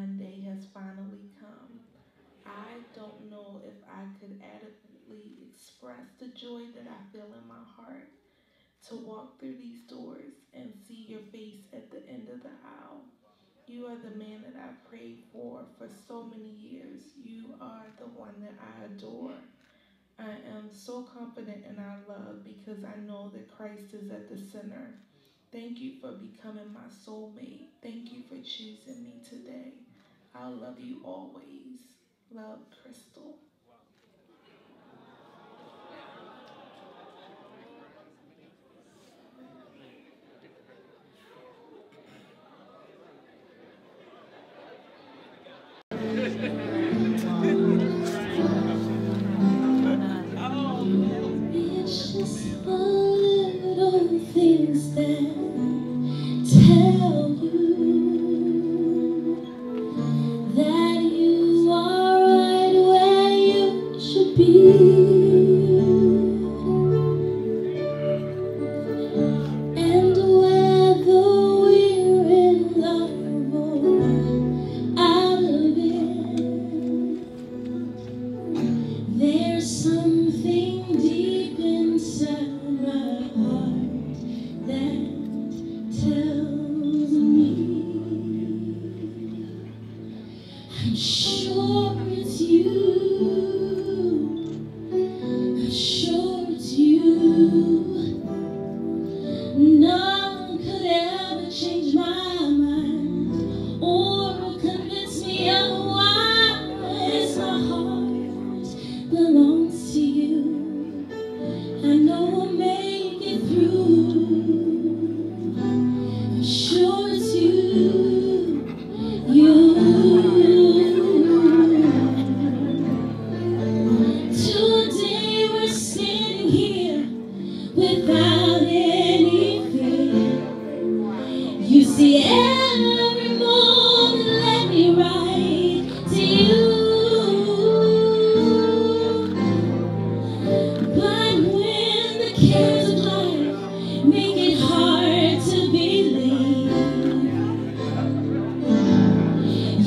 has finally come. I don't know if I could adequately express the joy that I feel in my heart to walk through these doors and see your face at the end of the aisle. You are the man that I prayed for for so many years. You are the one that I adore. I am so confident in our love because I know that Christ is at the center. Thank you for becoming my soulmate. Thank you for choosing me today. I'll love you always. Love, Crystal.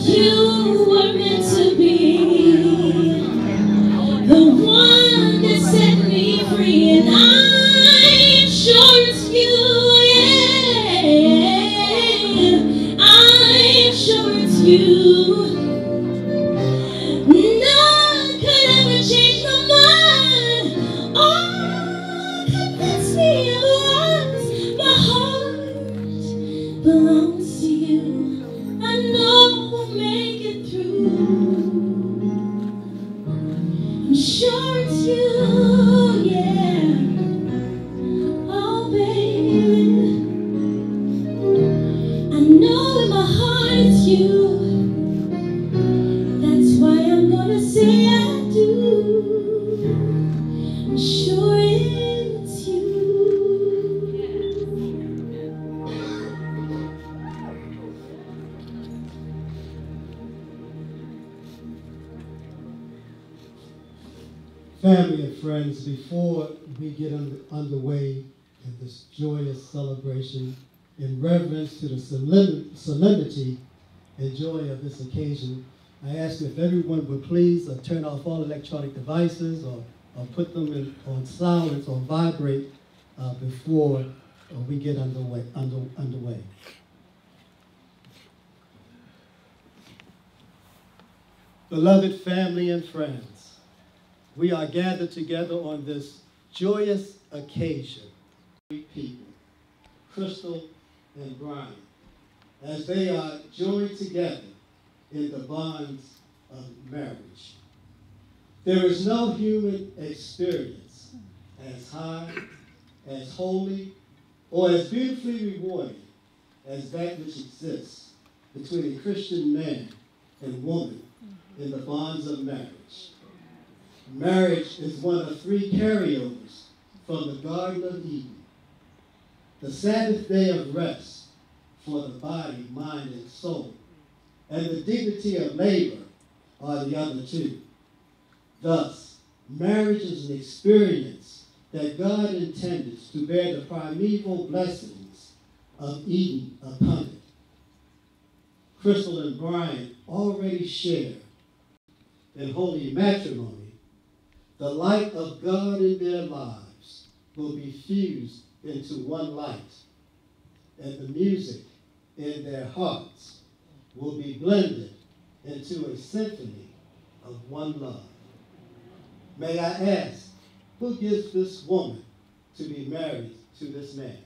You Family and friends, before we get under, underway in this joyous celebration, in reverence to the solemnity and joy of this occasion, I ask if everyone would please uh, turn off all electronic devices or, or put them in, on silence or vibrate uh, before uh, we get underway. Under, underway. Beloved family and friends, we are gathered together on this joyous occasion. People, Crystal and Brian, as they are joined together in the bonds of marriage. There is no human experience as high, as holy, or as beautifully rewarding as that which exists between a Christian man and woman in the bonds of marriage. Marriage is one of three carryovers from the Garden of Eden. The Sabbath day of rest for the body, mind, and soul, and the dignity of labor are the other two. Thus, marriage is an experience that God intended to bear the primeval blessings of Eden upon it. Crystal and Brian already share in holy matrimony, the light of God in their lives will be fused into one light, and the music in their hearts will be blended into a symphony of one love. May I ask, who gives this woman to be married to this man?